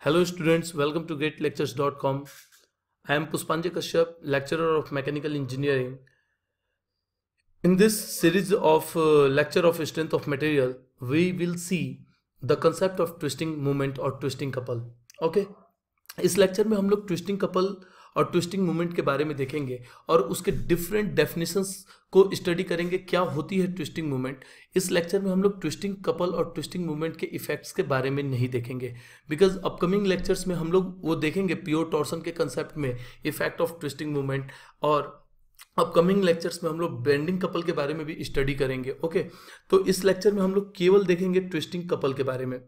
Hello students, welcome to greatlectures.com. I am Puspanja Kashyap, lecturer of mechanical engineering. In this series of uh, lecture of strength of material, we will see the concept of twisting moment or twisting couple. Okay? इस lecture में हम लोग twisting couple और twisting movement के बारे में देखेंगे और उसके डिफरेंट डेफिनेशंस को स्टडी करेंगे, क्या होती है ट्विस्टिंग मूवमेंट इस लेक्चर में हम लोग ट्विस्टिंग कपल और ट्विस्टिंग मूवमेंट के इफेक्ट्स के बारे में नहीं देखेंगे। बिकॉज़ अपकमिंग लेक्चर्स में हम लोग वो देखेंगे प्योर टॉर्सन के कंसेप्ट में इफ़ेक्ट ऑफ़ ट्विस्टिंग मूवमेंट और अपकमिंग लेक्चर्स में हम लोग बेंडिंग कपल के बारे में भी स्टडी करेंगे ओके तो इस लेक्चर में हम लोग केवल देखेंगे ट्विस्टिंग कपल के बारे में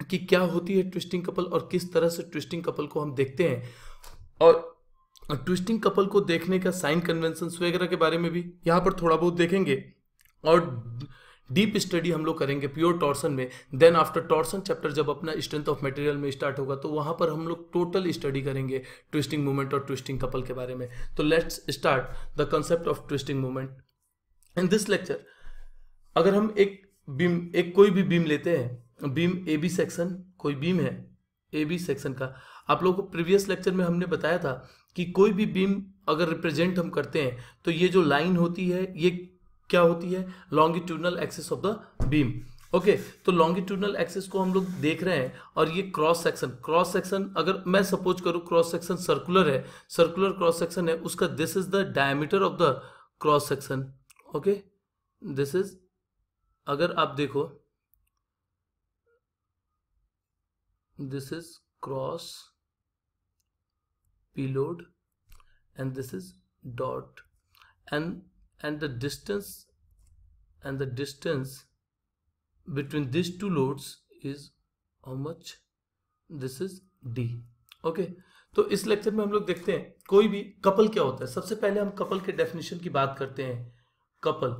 कि क्या होती है ट्विस्टिंग कपल और किस तरह से ट्विस्टिंग कपल को हम देखते हैं। और ट्विस्टिंग कपल को देखने का साइन कन्वेंशन वगैरह के बारे में भी यहाँ पर थोड़ा बहुत देखेंगे। और डीप स्टडी हम लोग करेंगे प्योर टॉर्सन में। देन आफ्टर टॉर्सन चैप्टर जब अपना स्ट्रेंथ ऑफ़ मटेरियल में स्टार्ट होगा तो वहाँ पर हम लोग टोटल स्टडी करेंगे ट्विस्टिंग मूवमेंट और ट्विस्टिंग कपल के बारे में। तो let's start the concept of twisting movement in this lecture अगर हम एक बीम एक कोई भी बीम लेते हैं बीम ए बी सेक्शन कोई बीम है ए बी सेक्शन का। आप लोगों को प्रीवियस लेक्चर में हमने बताया था कि कोई भी बीम अगर रिप्रेजेंट हम करते हैं तो ये जो लाइन होती है, ये क्या होती है? Longitudinal axis of the beam okay तो लॉन्गिट्यूडनल एक्सिस को हम लोग देख रहे हैं और ये क्रॉस सेक्शन क्रॉस सेक्शन अगर मैं सपोज़ करूँ क्रॉस सेक्शन सर्कुलर है सर्कुलर क्रॉस सेक्शन है, उसका this is the diameter of the cross section okay this is अगर आप देखो this is cross payload and this is dot and and the distance and the distance between these two loads is how much this is d okay तो इस lecture में हम लोग देखते हैं कोई भी कपल क्या होता है सबसे पहले हम कपल के डेफिनेशन की बात करते हैं कपल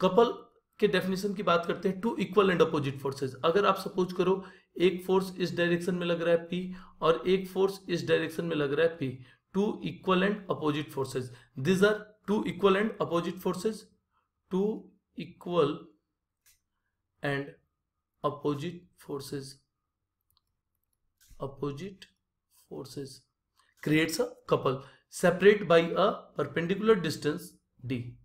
कपल के डेफिनेशन की बात करते हैं two equal and opposite forces अगर आप सपोज़ करो, एक फोर्स इस डायरेक्शन में लग रहा है पी और एक फोर्स इस डायरेक्शन में लग रहा है P two equal and opposite forces this are two equal and opposite forces two equal and opposite forces opposite forces creates a couple. Separate by a perpendicular distance d.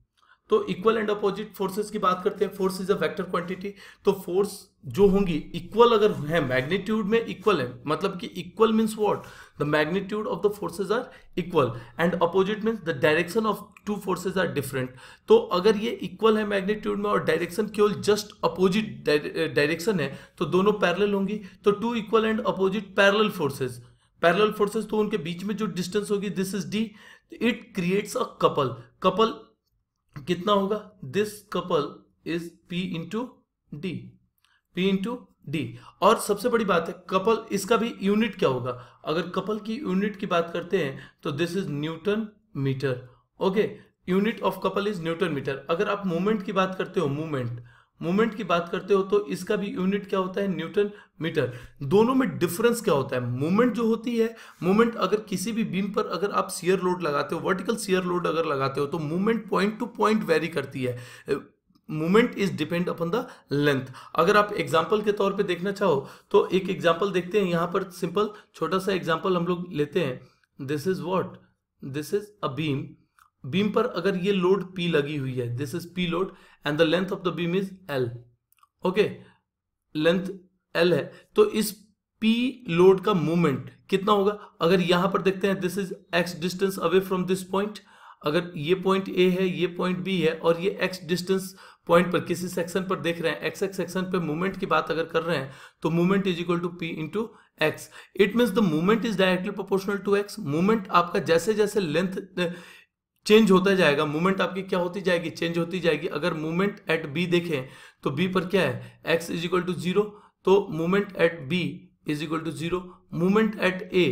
तो equal and opposite forces की बात करते हैं force is a vector quantity तो force जो होंगी equal अगर है मैग्नीट्यूड में इक्वल है मतलब कि equal means what the magnitude of the forces are equal and opposite means the direction of two forces are different तो अगर ये इक्वल है मैग्नीट्यूड में और डायरेक्शन केवल जस्ट अपोजिट डायरेक्शन है तो दोनों पैरेलल होंगी। तो two equal and opposite parallel forces parallel forces तो उनके बीच में जो डिस्टेंस होगी this is D it creates a couple couple कितना होगा? This couple is P into D P into D और सबसे बड़ी बात है कपल इसका भी यूनिट क्या होगा? अगर कपल की यूनिट की बात करते हैं तो this is newton metre okay unit of couple is newton metre अगर आप मूवमेंट की बात करते हो मूवमेंट मूवमेंट की बात करते हो तो इसका भी यूनिट क्या होता है? Newton metre. दोनों में डिफरेंस क्या होता है? मूवमेंट जो होती है मूवमेंट अगर किसी भी बीम पर अगर आप सियर लोड लगाते हो वर्टिकल सियर लोड अगर लगाते हो तो movement point to point vary करती है। Movement is depend upon the length. अगर आप एग्ज़ाम्पल के तौर पे देखना चाहो तो एक एग्ज़ाम्पल देखते हैं। यहाँ पर सिंपल छोटा सा एग्ज़ाम्पल हम लोग लेते हैं। This is what this is a beam beam पर अगर ये लोड पी लगी हुई है this is P load and the length of the beam is L okay length L है। तो इस पी लोड का मूवमेंट कितना होगा? अगर यहाँ पर देखते हैं this is X distance away from this point अगर ये पॉइंट ए है, ये पॉइंट बी है, और ये एक्स डिस्टेंस पॉइंट पर किसी सेक्शन पर देख रहे हैं एक्स एक्स सेक्शन पे मूवमेंट की बात अगर कर रहे हैं तो movement is equal to P into X it means the movement is directly proportional to X movement आपका जैसे जैसे लेंथ चेंज होता जाएगा, मूवमेंट आपकी क्या होती जाएगी? चेंज होती जाएगी। अगर मूवमेंट एट बी देखें तो बी पर क्या है? X is equal to zero तो movement at B is equal to zero. Movement at A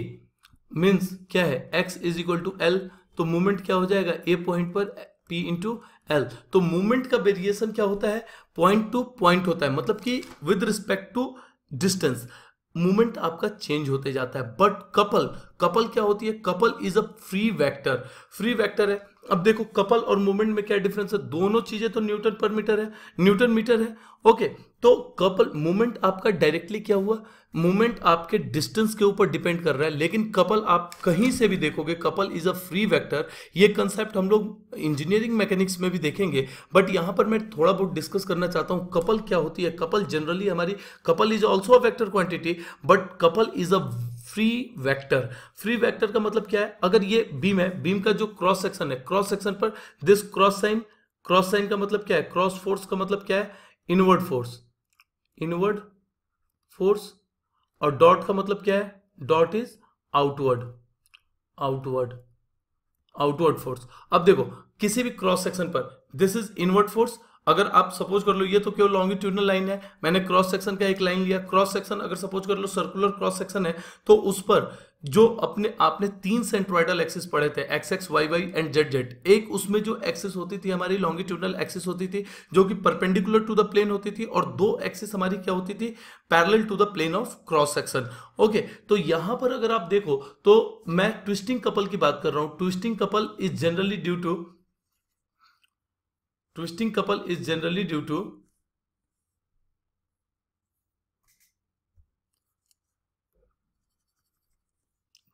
means क्या है? X is equal to L तो मूवमेंट क्या हो जाएगा? ए पॉइंट पर पी इंटू एल। तो मूवमेंट का वेरिएशन क्या होता है? पॉइंट टू पॉइंट होता है मतलब कि with respect to distance. Movement आपका चेंज होते जाता है। बट कपल कपल क्या होती है? Couple is a free vector. Free vector है। अब देखो, कपल और मूवमेंट में क्या डिफरेंस है? दोनों चीज़ें तो न्यूटन पर मीटर है। न्यूटन मीटर है। ओके तो कपल मूवमेंट आपका डायरेक्टली क्या हुआ? मूवमेंट आपके डिस्टेंस के ऊपर डिपेंड कर रहा है, लेकिन कपल आप कहीं से भी देखोगे couple is a free vector ये कंसेप्ट हम लोग इंजीनियरिंग मैकेनिक्स में भी देखेंगे बट यहाँ पर मैं थोड़ा बहुत डिस्कस करना चाहता हूँ कपल क्या होती है? कपल जनरली हमारी couple is also a vector quantity but couple is a free vector free vector का मतलब क्या है? अगर ये बीम है बीम का जो क्रॉस सेक्शन है क्रॉस सेक्शन पर this cross sign cross sign का मतलब क्या है? क्रॉस फोर्स का मतलब क्या है? इनवर्ड फोर्स इनवर्ड फोर्स और डॉट का मतलब क्या है? Dot is outward outward outward force. अब देखो, किसी भी क्रॉस सेक्शन पर दिस इज़ इनवर्ड फोर्स अगर आप सपोज़ कर लो, ये तो केवल लॉन्गिट्यूडनल लाइन है। मैंने क्रॉस सेक्शन का एक लाइन लिया। क्रॉस सेक्शन अगर सपोज़ कर लो सर्कुलर क्रॉस सेक्शन है तो उस पर जो अपने, आपने तीन सेंट्रोइडल एक्सिस पढ़े थे X X Y Y and Z Z एक उसमें जो एक्सिस होती थी, हमारी लॉन्गिट्यूडनल एक्सिस होती थी, जो कि परपेंडिकुलर टू द प्लेन होती थी, और दो एक्सिस हमारी क्या होती थी? Parallel to the plane of cross section okay तो यहाँ पर अगर आप देखो तो मैं ट्विस्टिंग कपल की बात कर रहा हूँ। Twisting couple is generally due to twisting couple is generally due to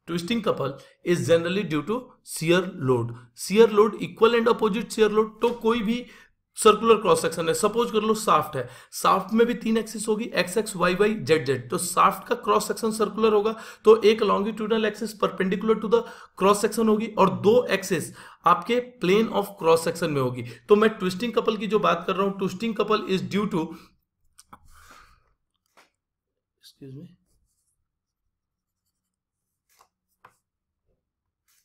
twisting couple is generally due to shear load shear load equal and opposite shear load तो कोई भी सर्कुलर क्रॉस सेक्शन है। Suppose कर लो soft है। Soft में भी तीन एक्सिस होगी X X Y Y Z Z तो साफ्ट का क्रॉस सेक्शन सर्कुलर होगा। तो एक longitudinal axis perpendicular to the cross section होगी और दो एक्सिस आपके प्लेन ऑफ़ क्रॉस सेक्शन में होगी। तो मैं ट्विस्टिंग कपल की जो बात कर रहा हूँ twisting couple is due to excuse me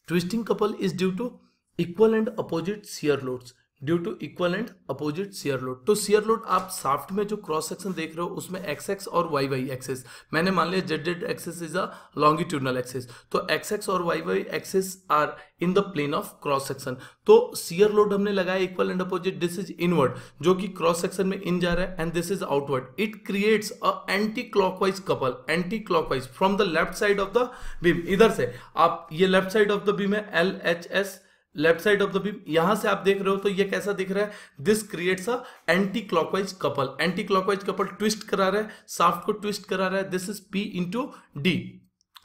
twisting couple is due to equal and opposite shear loads due to equal and opposite shear load तो सियर लोड आप साफ्ट में जो क्रॉस सेक्शन देख रहे हो, उसमें एक्स एक्स और Y Y access मैंने मान लिया Z Z axes is a longitudinal axes तो एक्स एक्स और Y Y axes are in the plane of cross section तो सियर लोड हमने लगाया equal and opposite this is inward जो कि क्रॉस सेक्शन में इन जा रहा है and this is outward it creates a anti clockwise couple anti clockwise from the left side of the beam इधर से, आप ये left side of the beam है L H S left side of the beam, यहाँ से आप देख रहे हो तो ये कैसा दिख रहा है? This creates a anticlockwise couple anticlockwise couple twist करा रहा है साफ्ट को ट्विस्ट करा रहा है. This is P into D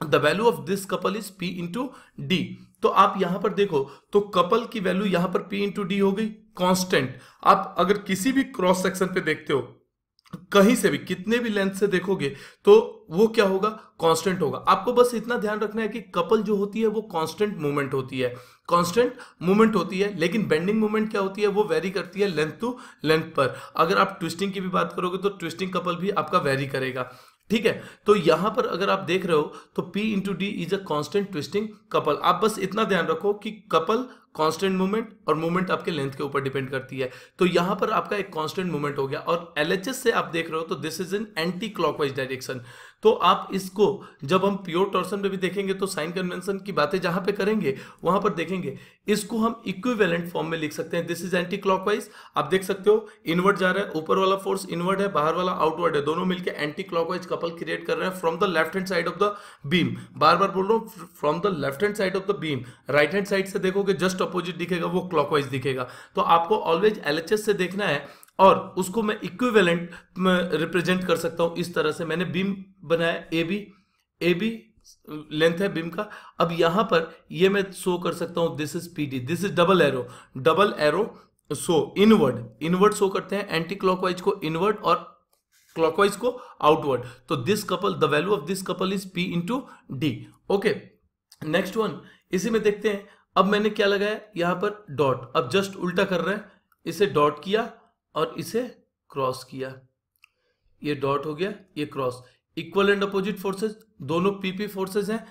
the value of this couple is P into D तो आप यहाँ पर देखो तो कपल की वैल्यू यहाँ पर पी इंटू डी हो गई कॉन्स्टेंट आप अगर किसी भी क्रॉस सेक्शन पे देखते हो कहीं से भी, कितने भी लेंथ से देखोगे तो वो क्या होगा? कांस्टेंट होगा। आपको बस इतना ध्यान रखना है कि कपल जो होती है, वो कांस्टेंट मूवमेंट होती है। कांस्टेंट मूवमेंट होती है, लेकिन बेंडिंग मूवमेंट क्या होती है? वो वेरी करती है लेंथ टू लेंथ पर। अगर आप ट्विस्टिंग की भी बात करोगे तो ट्विस्टिंग कपल भी आपका वेरी करेगा। ठीक है? तो यहाँ पर अगर आप देख रहे हो तो P into D is a constant twisting couple आप बस इतना ध्यान रखो कि कपल कांस्टेंट मूवमेंट और मूवमेंट आपके लेंथ के ऊपर डिपेंड करती है। तो यहाँ पर आपका एक कांस्टेंट मूवमेंट हो गया। और एलएचएस से आप देख रहे हो तो this is in anti clockwise direction तो आप इसको जब हम प्योर टॉर्सन में भी देखेंगे तो साइन कन्वेंशन की बातें जहाँ पे करेंगे, वहाँ पर देखेंगे। इसको हम इक्विवेलेंट फॉर्म में लिख सकते हैं। दिस इज़ एंटी क्लॉकवाइज आप देख सकते हो इनवर्ट जा रहा है, ऊपर वाला फोर्स इनवर्ट है, बाहर वाला आउटवर्ड है। दोनों मिलकर एंटी क्लॉकवाइज कपल क्रिएट कर रहे हैं from the left hand side of the beam बार बार बोल रहा हूँ from the left hand side of the beam right hand side से देखोगे जस्ट अपोजिट दिखेगा, वो क्लॉकवाइज दिखेगा। तो आपको ऑलवेज एलएचएस से देखना है। और उसको मैं इक्विवेलेंट रिप्रेजेंट कर सकता हूँ इस तरह से। मैंने बीम बनाया A B A B length है बीम का। अब यहाँ पर ये मैं शो कर सकता हूँ this is P D this is double arrow double arrow so inward inward show करते हैं एंटी क्लॉकवाइज को इनवर्ड और क्लॉकवाइज को आउटवर्ड तो this couple the value of this couple is P into D okay next one इसी में देखते हैं, अब मैंने क्या लगाया? यहाँ पर डॉट अब जस्ट उल्टा कर रहे हैं, इसे डॉट किया और इसे क्रॉस किया। ये डॉट हो गया, ये cross equal and opposite forces दोनों पीपी फोर्सेस हैं।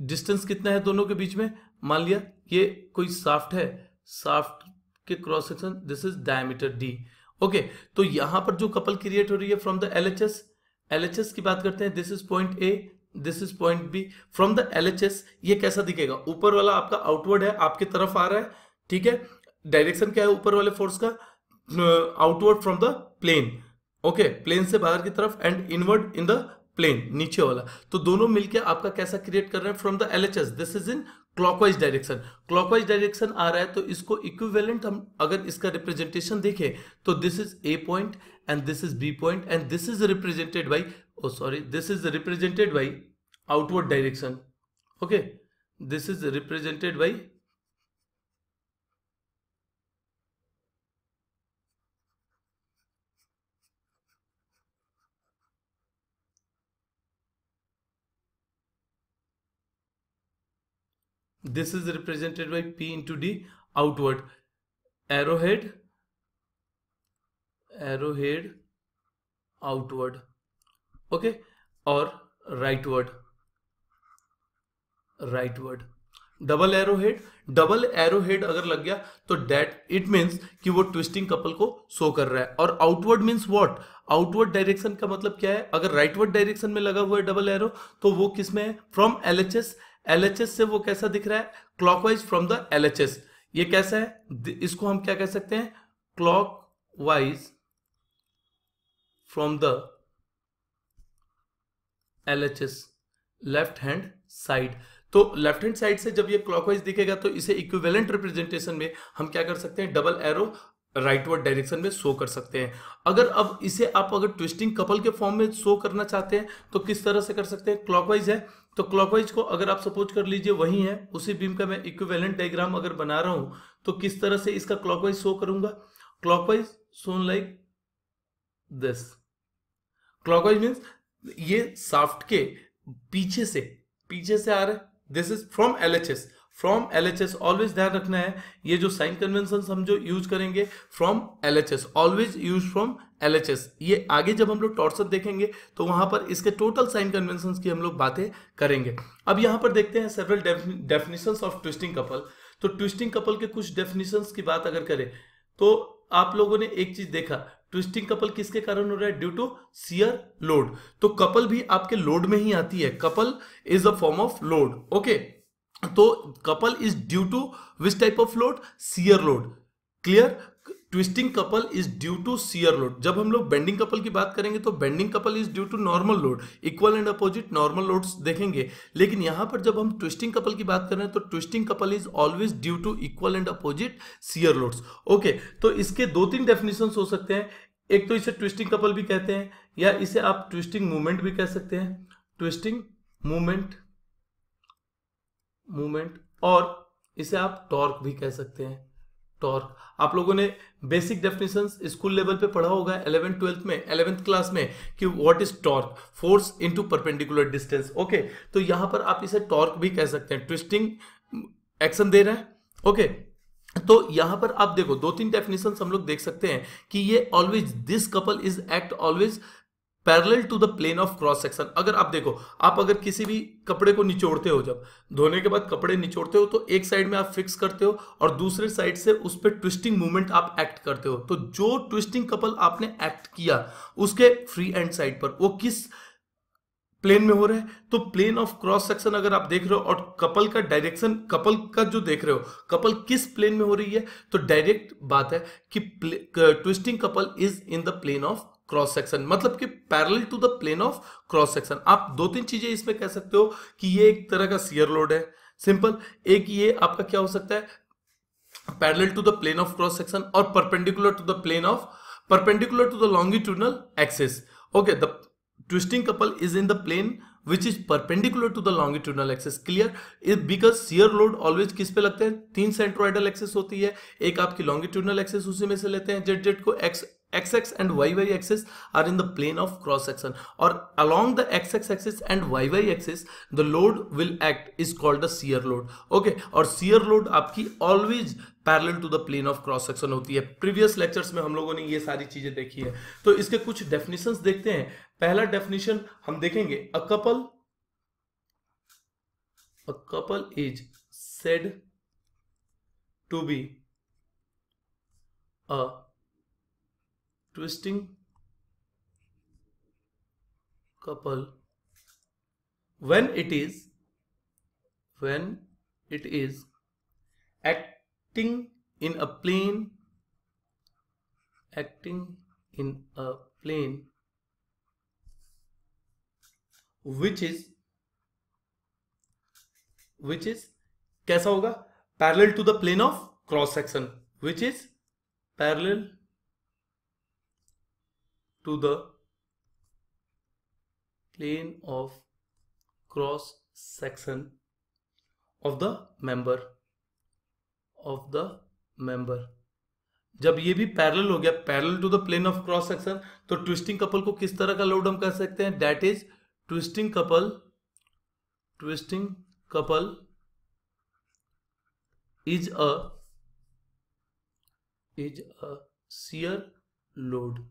डिस्टेंस कितना है दोनों के बीच में? मान लिया, ये कोई साफ्ट है। साफ्ट के cross section this is diameter D okay तो यहाँ पर जो कपल क्रिएट हो रही है फ्रॉम द एलएचएस एलएचएस की बात करते हैं। This is point A this is point B from the LHS ये कैसा दिखेगा? ऊपर वाला आपका आउटवर्ड है, आपकी तरफ़ आ रहा है, ठीक है? डायरेक्शन क्या है ऊपर वाले फोर्स का? Outward from the plane okay plane से बाहर की तरफ़ and inward in the plane नीचे वाला। तो दोनों मिलके आपका कैसा क्रिएट कर रहे हैं? From the LHS this is in clockwise direction clockwise direction आ रहा है तो इसको इक्विवेलेंट हम अगर इसका रिप्रेजेंटेशन देखें तो this is A point and this is B point and this is represented by oh sorry this is represented by outward direction okay this is represented by this is represented by p into d outward. Arrowhead. Arrowhead outward. Okay? Or rightward. Rightward. Double arrow head double arrow head अगर लग गया तो date it means कि वो twisting couple को show कर रहा है। और outward means what outward direction का मतलब क्या है? अगर राइटवर्ड डायरेक्शन में लगा हुआ है डबल एरो तो वो किसमें है? फ्रॉम एलएचएस एलएचएस से वो कैसा दिख रहा है? क्लॉकवाइज फ्रॉम द एलएचएस ये कैसा है? इसको हम क्या कह सकते हैं? Clockwise from the LHS left hand side तो लेफ़्ट हैंड साइड से जब ये क्लॉकवाइज दिखेगा तो इसे इक्विवेलेंट रिप्रेजेंटेशन में हम क्या कर सकते हैं? डबल एरो राइटवर्ड डायरेक्शन में शो कर सकते हैं। अगर अब इसे आप अगर ट्विस्टिंग कपल के फॉर्म में शो करना चाहते हैं तो किस तरह से कर सकते हैं? क्लॉकवाइज है। तो क्लॉकवाइज को अगर आप सपोज़ कर लीजिए, वही है, उसी बीम का मैं इक्विवेलेंट डायग्राम अगर बना रहा हूँ तो किस तरह से इसका क्लॉकवाइज शो करूँगा? Clockwise shown like this clockwise means ये साफ्ट के पीछे से पीछे से आ रहा this is from LHS from L H S always ध्यान रखना है, ये जो साइन कन्वेंशन हम जो यूज़ करेंगे from L H S always use from L H S ये आगे जब हम लोग टॉर्चर देखेंगे तो वहाँ पर इसके टोटल साइन कन्वेंशन की हम लोग बातें करेंगे। अब यहाँ पर देखते हैं several definition of twisting couple तो ट्विस्टिंग कपल के कुछ डेफिनेशन की बात अगर करें तो आप लोगों ने एक चीज़ देखा ट्विस्टिंग कपल किसके कारण हो रहा है? ड्यू टू सियर लोड तो कपल भी आपके लोड में ही आती है। Couple is a form of load okay तो couple is due to which type of load shear load clear twisting couple is due to shear load जब हम लोग बेंडिंग कपल की बात करेंगे तो bending couple is due to normal load equal and opposite normal loads देखेंगे। लेकिन यहाँ पर जब हम ट्विस्टिंग कपल की बात कर तो twisting couple is always due to equal and opposite shear loads okay तो इसके दो तीन डेफिनेशन हो सकते हैं। एक तो इसे ट्विस्टिंग कपल भी कहते हैं या इसे आप ट्विस्टिंग मूवमेंट भी कह सकते हैं। ट्विस्टिंग मूवमेंट मूवमेंट और इसे आप टॉर्क भी कह सकते हैं। टॉर्क। आप लोगों ने बेसिक डेफिनेशंस स्कूल लेवल पे पढ़ा होगा इलेवेंथ ट्वेल्थ में इलेवेंथ क्लास में कि what is torque force into perpendicular distance okay तो यहाँ पर आप इसे टॉर्क भी कह सकते हैं। ट्विस्टिंग एक्शन दे रहे हैं। ओके तो यहाँ पर आप देखो दो तीन डेफिनेशन हम लोग देख सकते हैं कि ये always this couple is act always parallel to the plane of cross section. अगर आप देखो, आप अगर किसी भी कपड़े को निचोड़ते हो जब, धोने के बाद कपड़े निचोड़ते हो तो एक साइड में आप फिक्स करते हो और दूसरे साइड से उस पर ट्विस्टिंग मूवमेंट आप एक्ट करते हो। तो जो ट्विस्टिंग कपल आपने एक्ट किया उसके फ्री एंड साइड पर, वो किस प्लेन में हो रहा है? तो प्लेन ऑफ़ क्रॉस सेक्शन अगर आप देख रहे हो और कपल का डायरेक्शन, कपल का जो देख रहे हो, कपल किस प्लेन में हो रही है? तो डायरेक्ट बात है कि, twisting couple is in the plane of cross section मतलब कि parallel to the plane of cross section आप दो तीन चीज़ें इसमें कह सकते हो कि ये एक तरह का सियर लोड है। सिंपल एक ये आपका क्या हो सकता है? Parallel to the plane of cross section और perpendicular to the plane of perpendicular to the longitudinal axis okay the twisting couple is in the plane which is perpendicular to the longitudinal axis clear because shear load always किस पे लगते हैं? तीन centroidal access होती है। एक आपकी longitudinal access उसी में से लेते हैं। जेड जेड को X x-axis and y-y axis are in the plane of cross section or along the x-x axis and y-y axis the load will act is called the shear load okay और shear load आपकी always parallel to the plane of cross section होती है previous lectures में हम लोगों ने ये सारी चीज़ें देखी है तो इसके कुछ डेफिनेशंस देखते हैं पहला डेफिनेशन हम देखेंगे a couple a couple is said to be a twisting couple when it is when it is acting in a plane acting in a plane which is which is कैसा होगा parallel to the plane of cross section which is parallel to the plane of cross section of the member of the member जब ये भी parallel हो गया parallel to the plane of cross section तो twisting couple को किस तरह का लोड हम कर सकते हैं? That is twisting couple twisting couple is a is a shear load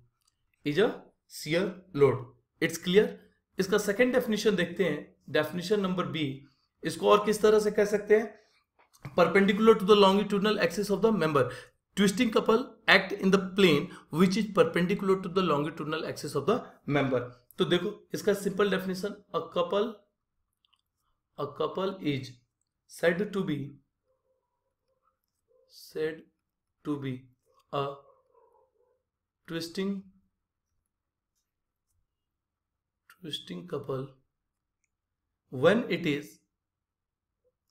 is a shear load it's clear इसका सेकेंड डेफिनेशन देखते हैं। डेफिनेशन नंबर बी इसको और किस तरह से कह सकते हैं? Perpendicular to the longitudinal axis of the member twisting couple act in the plane which is perpendicular to the longitudinal axis of the member. तो देखो, इसका simple definition a couple a couple is said to be, said to be a twisting twisting couple. When it is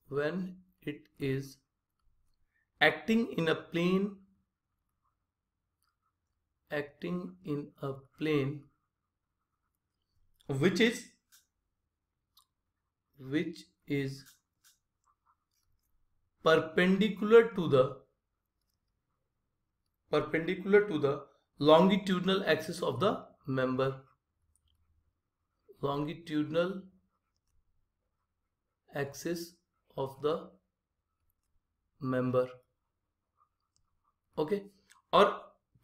when it is acting in a plane acting in a plane which is which is perpendicular to the perpendicular to the longitudinal axis of the member longitudinal axis of the member. Okay और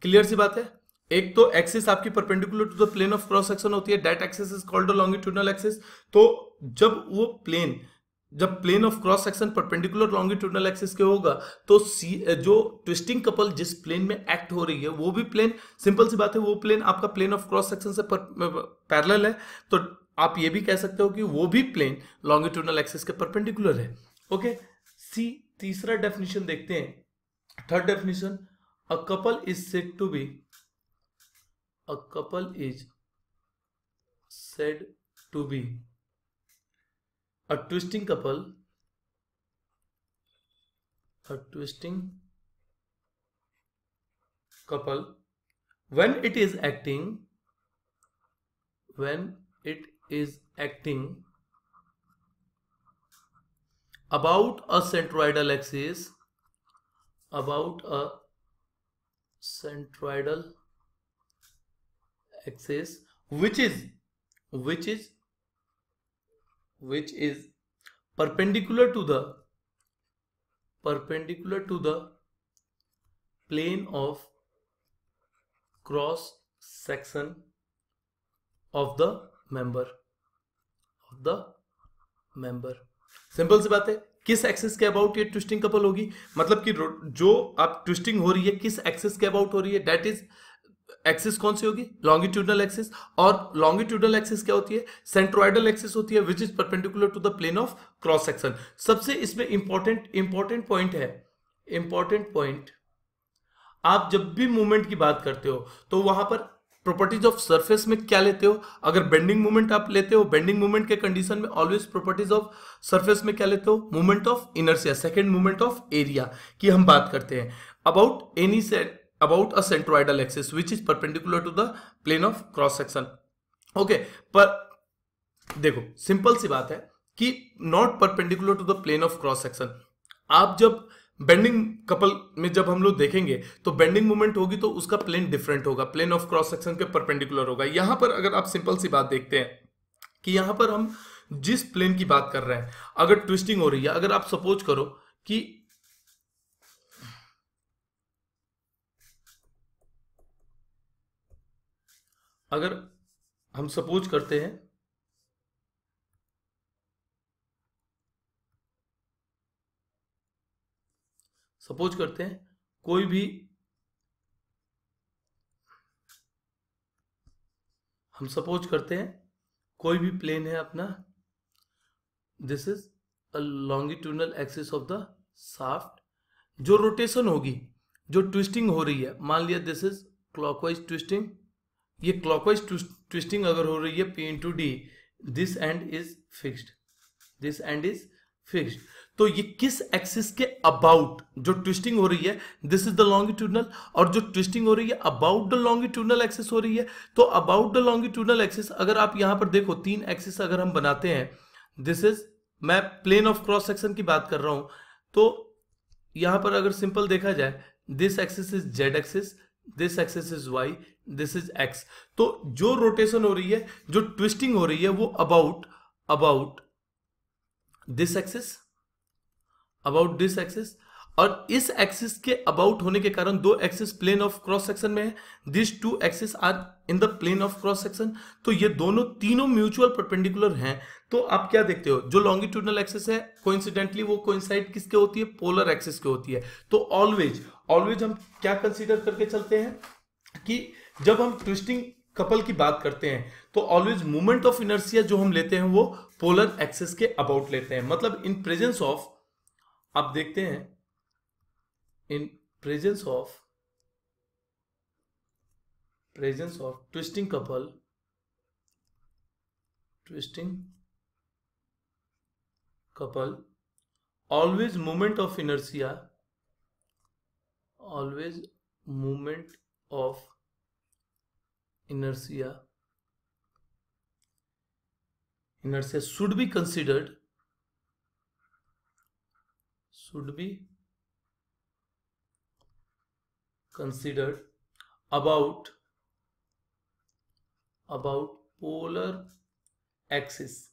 clear सी बात है? एक तो axis आपकी perpendicular to the plane of cross section होती है। That axis is called longitudinal axis तो जब वो प्लेन जब plane of cross section perpendicular longitudinal axis के होगा तो सी जो ट्विस्टिंग कपल जिस प्लेन में एक्ट हो रही है, वो भी प्लेन सिंपल सी बात है, वो प्लेन आपका प्लेन ऑफ़ क्रॉस सेक्शन से पैरेलल है तो आप ये भी कह सकते हो कि वो भी प्लेन लॉन्गिट्यूडनल एक्सिस के परपेंडिकुलर है। ओके सी तीसरा डेफिनेशन देखते हैं। Third definition a couple is said to be, a couple is said to be a twisting couple. A twisting couple. When it is acting when it is acting about a centroidal axis about a centroidal axis which is which is which is perpendicular to the perpendicular to the plane of cross section of the member of the member simple सी बात है, किस access के about ये twisting couple होगी? मतलब कि जो आप ट्विस्टिंग हो रही है, किस एक्सेस के अबाउट हो रही है? दैट इज़ एक्सिस कौन सी होगी? लॉन्गिट्यूडनल एक्सिस और लॉन्गिट्यूडनल एक्सिस क्या होती है? सेंट्रोइडल एक्सिस होती है which is perpendicular to the plane of cross section सबसे इसमें इंपॉर्टेंट इंपॉर्टेंट पॉइंट है। इंपॉर्टेंट पॉइंट आप जब भी मूवमेंट की बात करते हो तो वहाँ पर प्रॉपर्टीज़ ऑफ़ सरफेस में क्या लेते हो? अगर बेंडिंग मूवमेंट आप लेते हो बेंडिंग मूवमेंट के कंडीशन में ऑलवेज प्रॉपर्टीज़ ऑफ़ सरफेस में क्या लेते हो? Movement of inertia second movement of area की हम बात करते हैं। About any set about a centroidal axis which is perpendicular to the plane of cross section okay पर देखो सिंपल सी बात है कि not perpendicular to the plane of cross section आप जब बेंडिंग कपल में जब हम लोग देखेंगे तो बेंडिंग मूवमेंट होगी तो उसका प्लेन डिफरेंट होगा प्लेन ऑफ़ क्रॉस सेक्शन के परपेंडिकुलर होगा। यहाँ पर अगर आप सिंपल सी बात देखते हैं कि यहाँ पर हम जिस प्लेन की बात कर रहे हैं, अगर ट्विस्टिंग हो रही है, अगर आप सपोज़ करो कि अगर हम सपोज़ करते हैं, सपोज़ करते हैं, कोई भी हम सपोज़ करते हैं, कोई भी प्लेन है अपना this is a longitudinal axis of the shaft जो रोटेशन होगी, जो ट्विस्टिंग हो रही है, मान लिया दिस इज़ क्लॉकवाइज ट्विस्टिंग ये क्लॉकवाइज ट्विस्टिंग अगर हो रही है P into D this end is fixed this end is fixed तो ये किस एक्सिस के अबाउट जो ट्विस्टिंग हो रही है दिस इज़ द लॉन्गिट्यूडनल और जो ट्विस्टिंग हो रही है अबाउट द लॉन्गिट्यूडनल एक्सिस हो रही है तो अबाउट द लॉन्गिट्यूडनल एक्सिस अगर आप यहाँ पर देखो, तीन एक्सिस अगर हम बनाते हैं दिस इज़ मैं प्लेन ऑफ़ क्रॉस सेक्शन की बात कर रहा हूँ तो यहाँ पर अगर सिंपल देखा जाए this axis is Z axis this axis is Y this is X तो जो रोटेशन हो रही है, जो ट्विस्टिंग हो रही है, वो about about this axis about this axis और इस एक्सिस के अबाउट होने के कारण दो axis plane of cross section में है। This two axis are in the plane of cross section तो ये दोनों तीनों म्यूचुअल परपेंडिकुलर हैं। तो आप क्या देखते हो? जो लॉन्गिट्यूडनल एक्सिस है कोइंसिडेंटली वो कोइंसाइड किसके होती है? पोलर एक्सिस के होती है। तो ऑलवेज ऑलवेज हम क्या कंसीडर करके चलते हैं? कि जब हम ट्विस्टिंग कपल की बात करते हैं तो ऑलवेज मूवमेंट ऑफ़ इनर्सिया जो हम लेते हैं वो पोलर एक्सिस के अबाउट लेते हैं। मतलब इन प्रेजेंस ऑफ़ आप देखते हैं in presence of presence of twisting couple twisting couple always moment of inertia always moment of inertia inertia should be considered should be considered about about polar axis,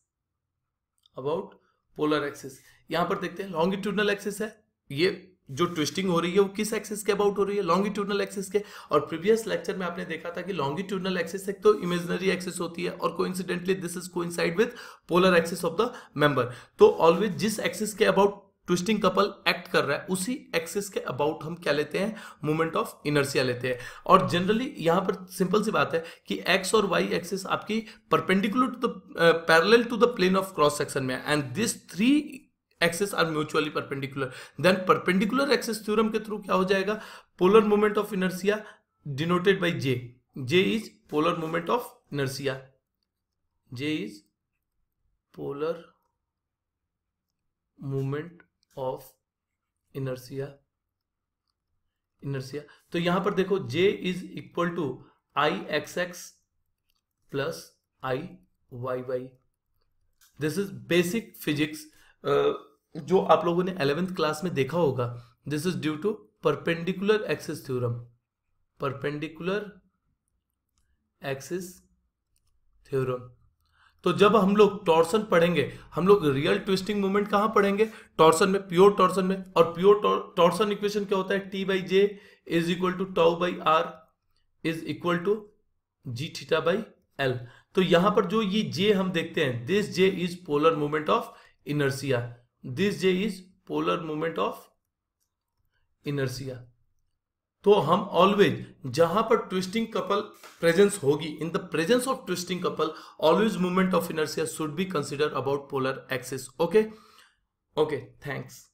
about polar axis. यहाँ पर देखते हैं longitudinal axis है। ये जो twisting हो रही है, वो किस एक्सिस के अबाउट हो रही है? लॉन्गिट्यूडनल एक्सिस के। और प्रीवियस लेक्चर में आपने देखा था कि लॉन्गिट्यूडनल एक्सिस एक तो इमेजनरी एक्सिस होती है और coincidentally this is coincide with polar axis of the member तो ऑलवेज जिस एक्सिस के अबाउट ट्विस्टिंग कपल एक्ट कर रहा है, उसी एक्सिस के अबाउट हम क्या लेते हैं? मूवमेंट ऑफ़ इनर्सिया लेते हैं। और जनरली यहाँ पर सिंपल सी बात है कि एक्स और वाई एक्सिस आपकी perpendicular to the parallel to the plane of cross section में and this three axes are mutually perpendicular then perpendicular axes theorem के थ्रू क्या हो जाएगा? Polar movement of inertia denoted by J J is polar movement of inertia J is polar movement of inertia inertia तो यहाँ पर देखो J is equal to I X X plus I Y Y this is basic physics जो आप लोगों ने eleventh class में देखा होगा. This is due to perpendicular axis theorem perpendicular axis theorem तो जब हम लोग टॉर्सन पढ़ेंगे, हम लोग रियल ट्विस्टिंग मूवमेंट कहाँ पढ़ेंगे? टॉर्सन में, प्योर टॉर्सन में। और प्योर टॉर्सन इक्वेशन क्या होता है? T by J is equal to tau by R is equal to G theta by L तो यहाँ पर जो ये जे हम देखते हैं this J is polar movement of inertia this J is polar movement of inertia. तो हम ऑलवेज जहाँ पर ट्विस्टिंग कपल प्रेजेंस होगी in the presence of twisting couple always movement of inertia should be consider about polar axis okay okay thanks